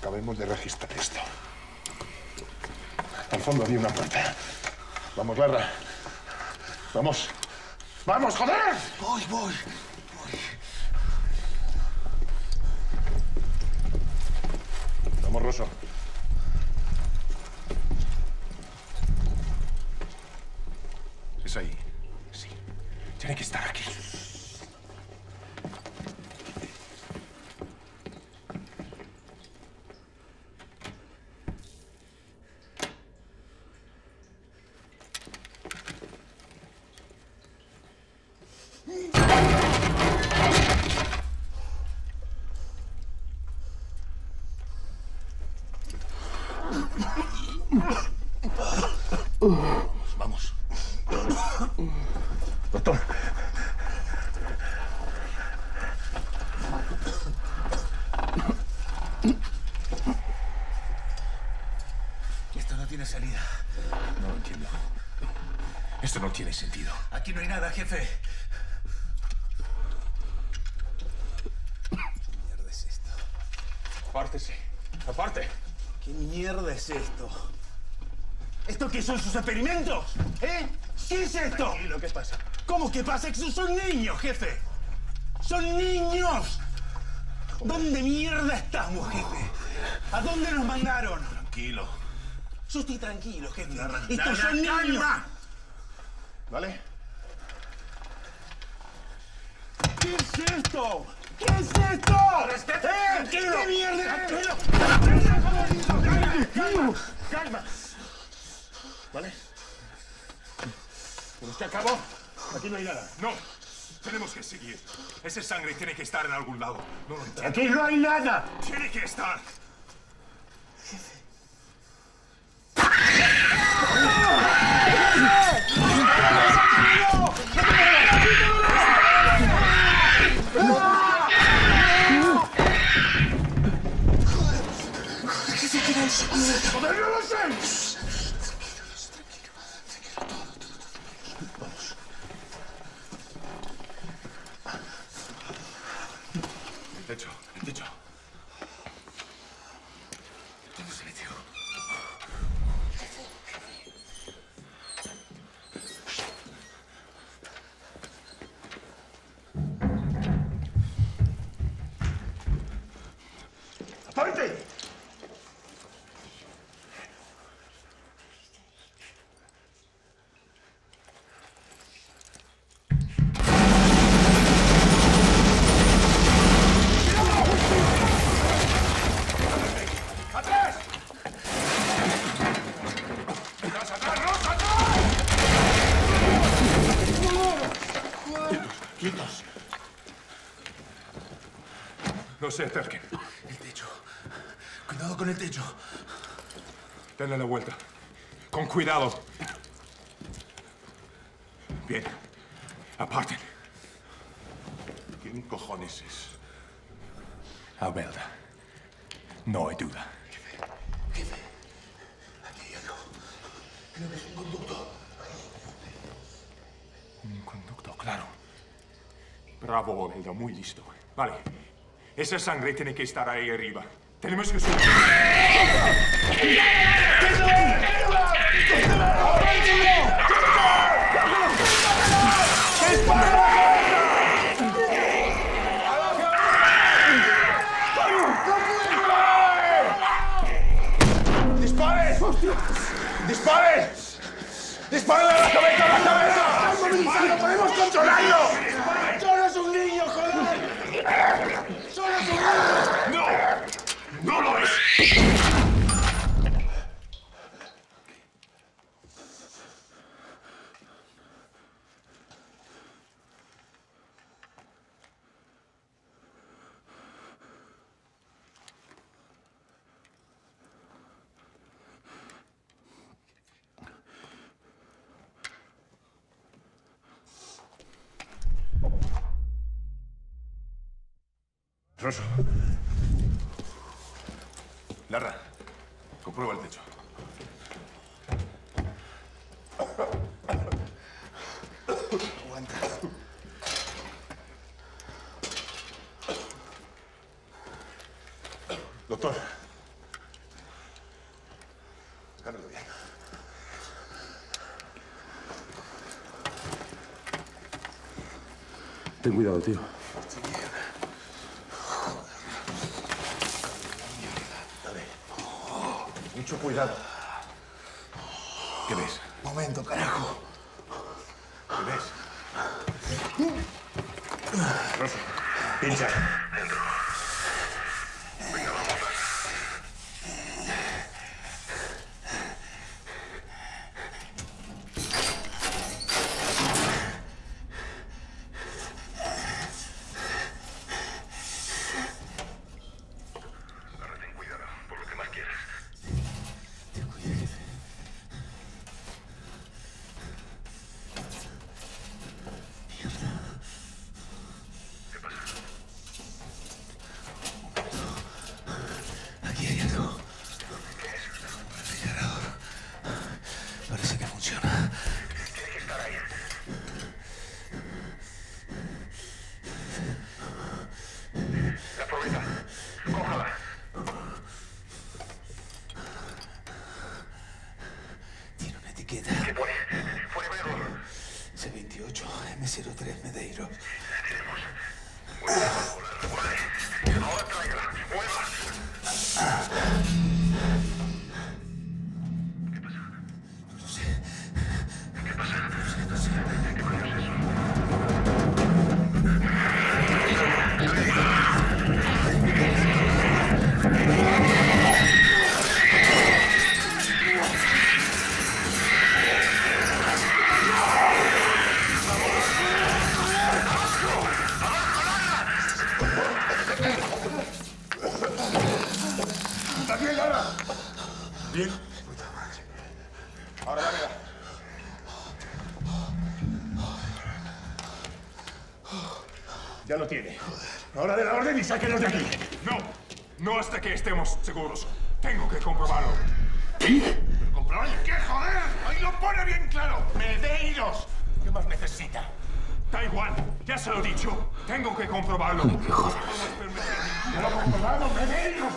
Acabemos de registrar esto. Al fondo había una puerta. Vamos, Larra. Vamos. ¡Vamos, joder! Voy, voy. Vamos, Rosso. Es ahí. Sí. Tiene que estar aquí. Vamos. Doctor. Esto no tiene salida. No lo entiendo. Esto no tiene sentido. Aquí no hay nada, jefe. ¿Qué mierda es esto? Apártese. Aparte. ¿Qué mierda es esto? ¿Esto qué son sus experimentos? ¿Eh? ¿Qué es esto? ¿Lo que pasa? ¿Cómo que pasa? Son niños, jefe. ¡Son niños! ¿Dónde mierda estamos, jefe? ¿A dónde nos mandaron? Tranquilo. Yo estoy tranquilo, jefe. Larra, Estos Larra, son niños. calma. ¿Vale? ¿Qué es esto? ¿Qué es esto? ¿Eh? ¿Qué mierda? Calma. Calma. ¿Vale? ¿Pero? Aquí no hay nada. No, tenemos que seguir. Esa sangre tiene que estar en algún lado. No lo entiendo. Aquí no hay nada. Tiene que estar. ¡Joder, no lo sé! ¡Quietos! No se acerquen. Cuidado con el techo. Denle la vuelta. Con cuidado. Bien. Aparten. ¿Quién cojones es? Abelda. No hay duda. Jefe, aquí hay algo. Creo que es un conducto. Un conducto, claro. Bravo, Abelda. Muy listo. Vale. Esa sangre tiene que estar ahí arriba. Tenemos que subir. ¡Dispare! ¡Dispare! ¡Dispare a la cabeza, a la cabeza! ¡No podemos controlarlo! ¡Solo es un niño, joder! ¡Solo es un niño! ¡No! ¡No lo es! Rosso. Larra, comprueba el techo. Aguanta. Doctor, Agárralo bien. Ten cuidado, tío. Mucho cuidado. ¿Qué ves? Momento, carajo. ¿Qué ves? Rosa, pincha. Ahora ten cuidado, por lo que más quieras. ¿Qué pasa? Aquí hay algo. Refrigerador. Parece que funciona. Tiene que estar ahí. La probeta. Cójala. Etiqueta. ¿Qué pone? Forever. C28 M03 Medeiros. Ahora ¿Estás bien. Ahora dámela. Ya lo tiene. Ahora de la orden y sáquenos de aquí. No, no hasta que estemos seguros. Tengo que comprobarlo. ¿Comprobar qué, joder? Ahí lo pone bien claro. Medeiros. ¿Qué más necesita? Da igual, ya se lo he dicho. Tengo que comprobarlo. Ya lo comprobamos, Medeiros.